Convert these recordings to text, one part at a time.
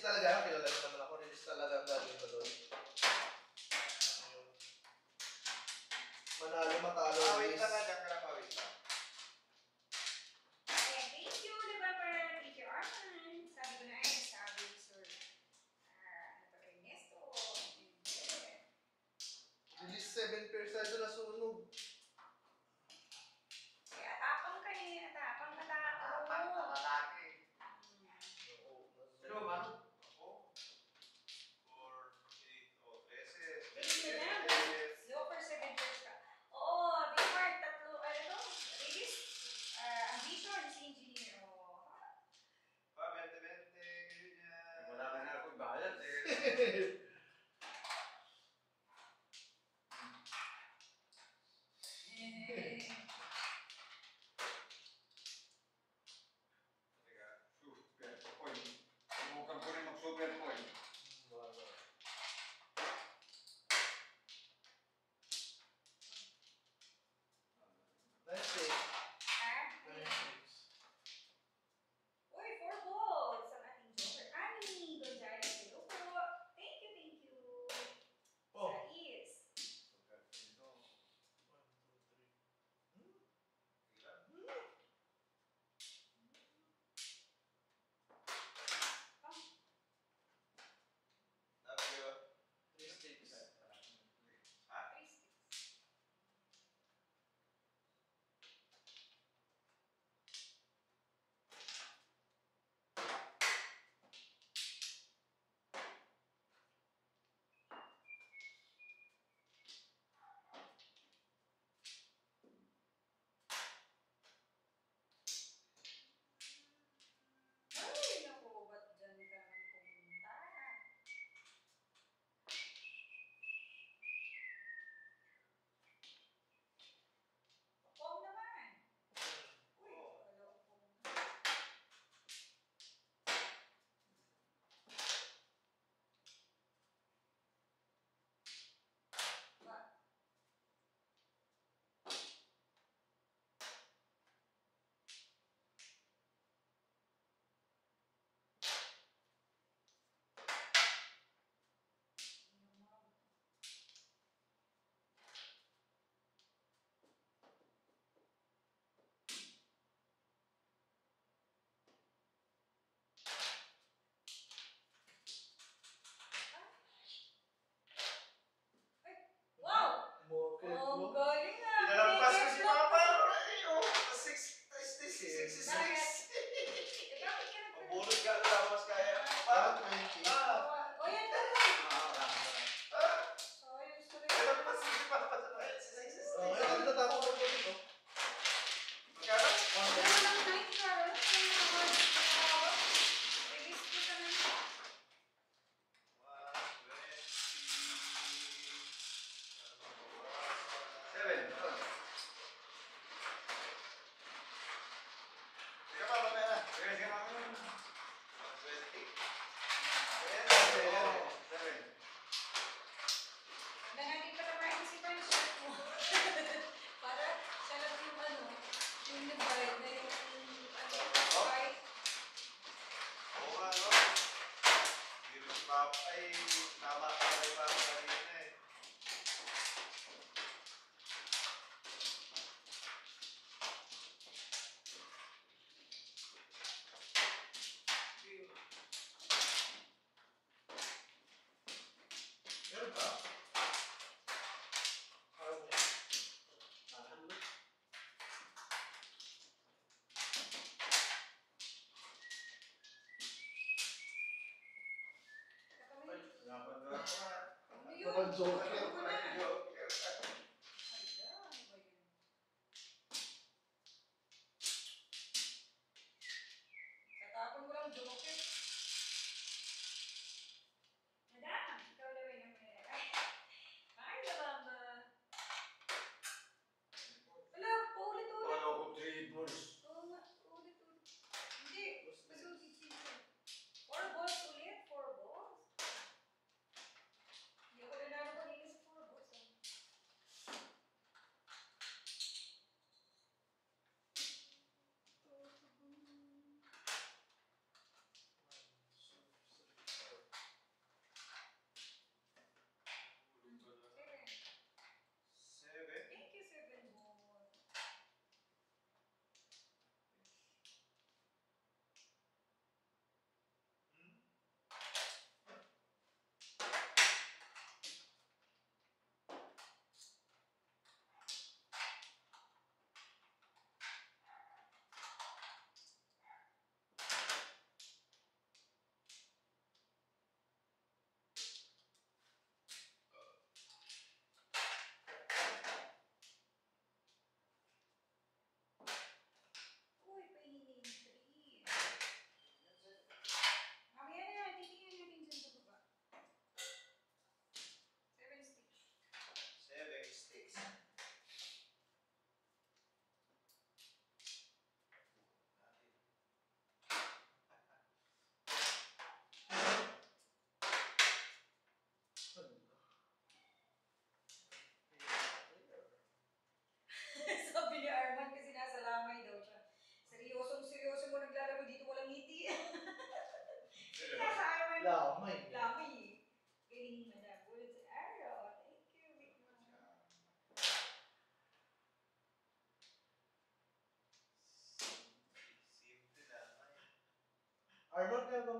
tá ligado? 肝臓がね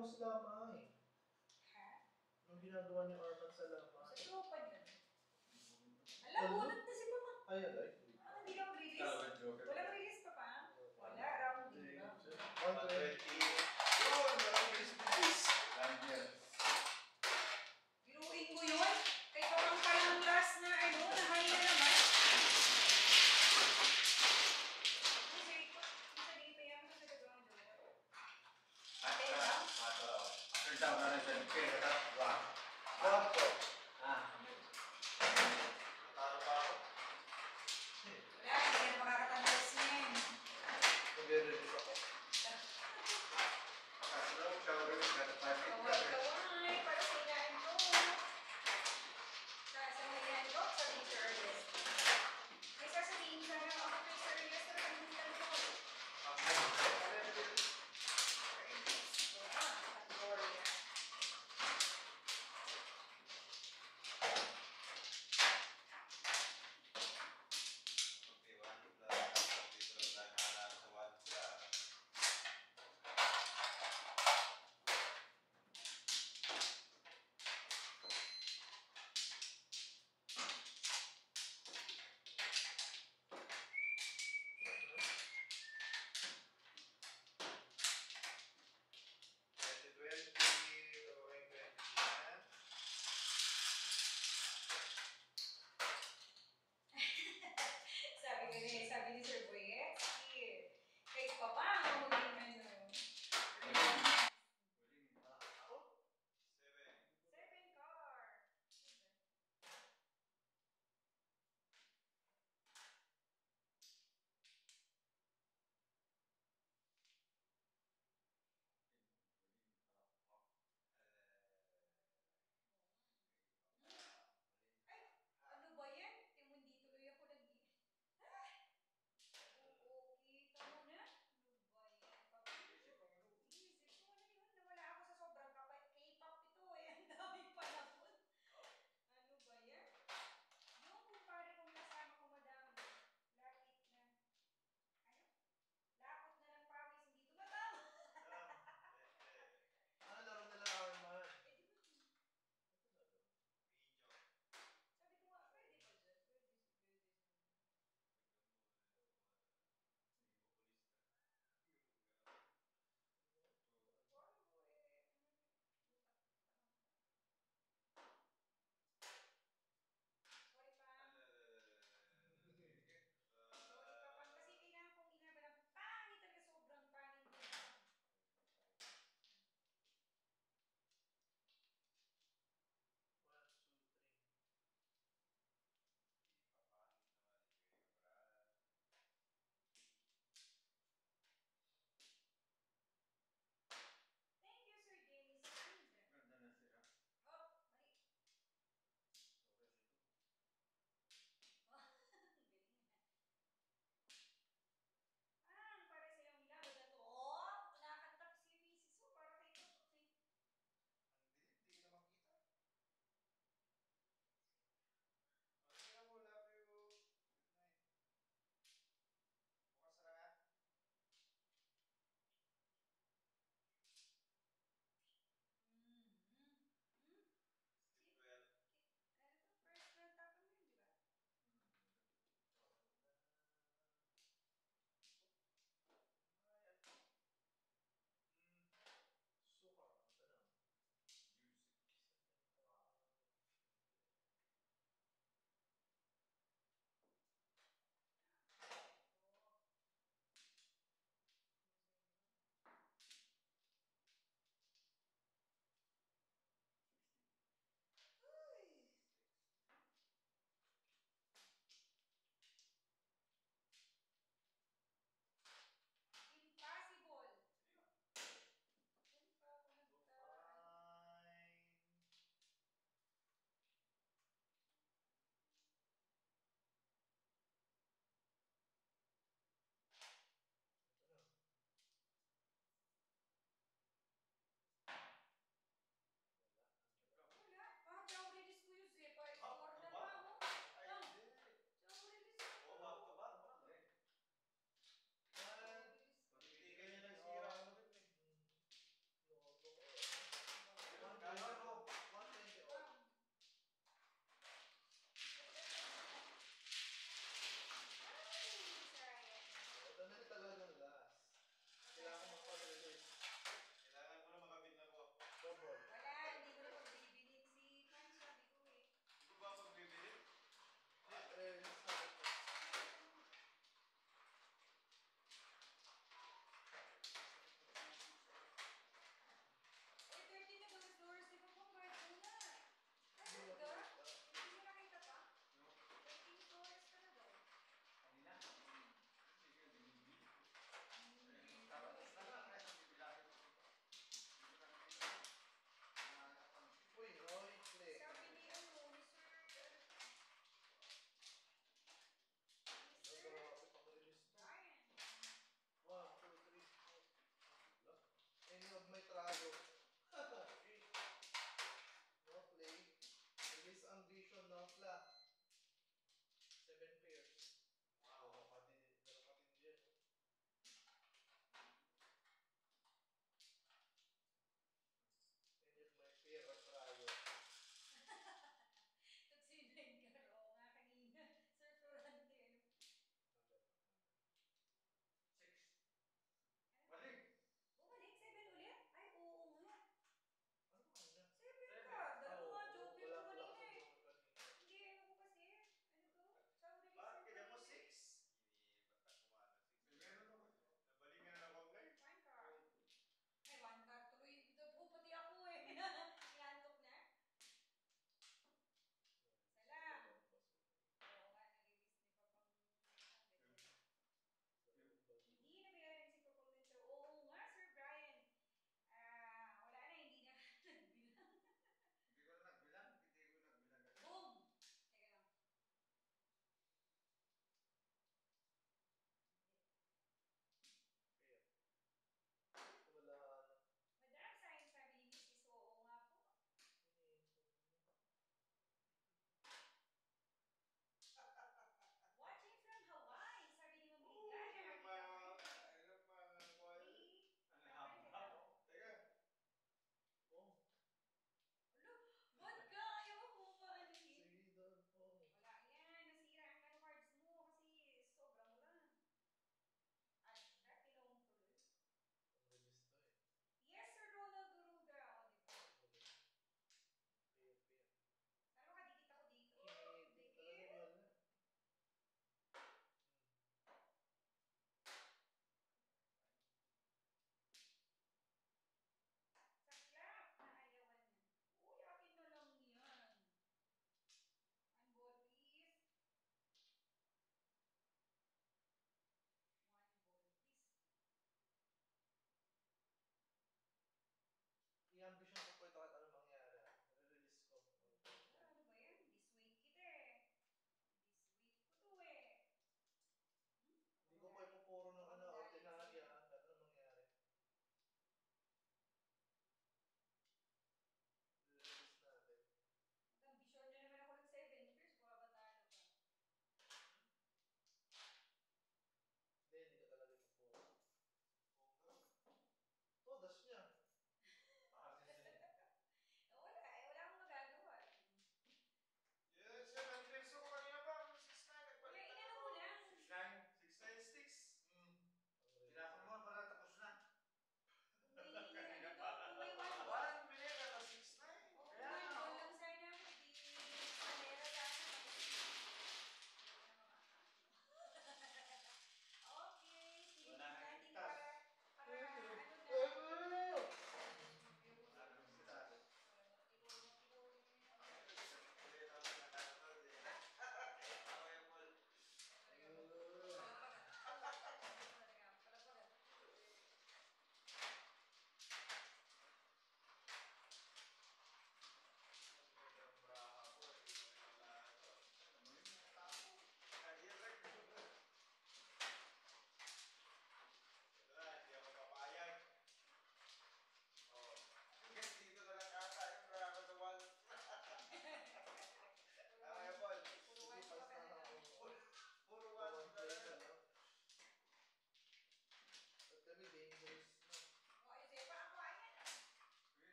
mo sa lamay? Ha? Anong ginagawa ni Arman sa lamay? Sa tropa niya. Alam, bunot na si Papa. Ay, alay.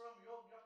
from your, your